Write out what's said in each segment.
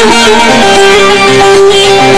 Thank you.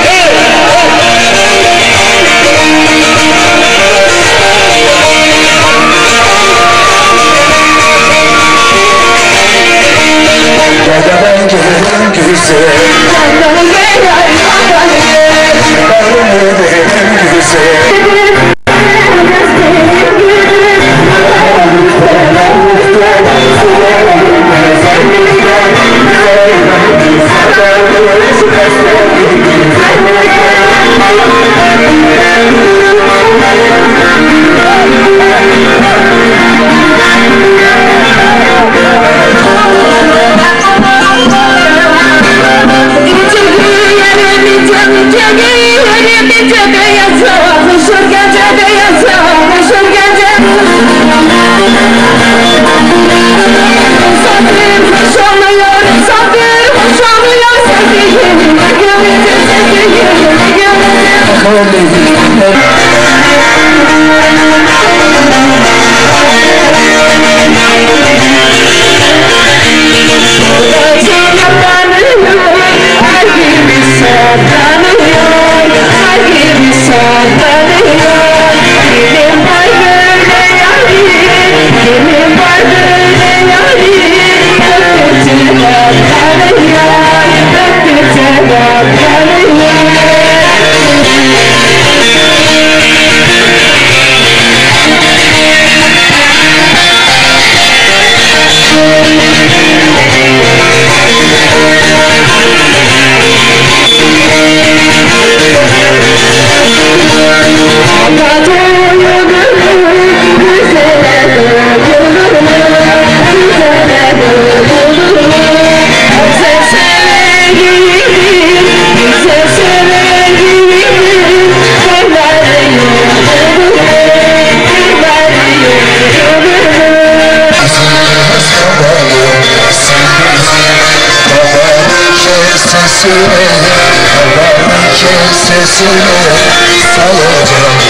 Sesine salacağım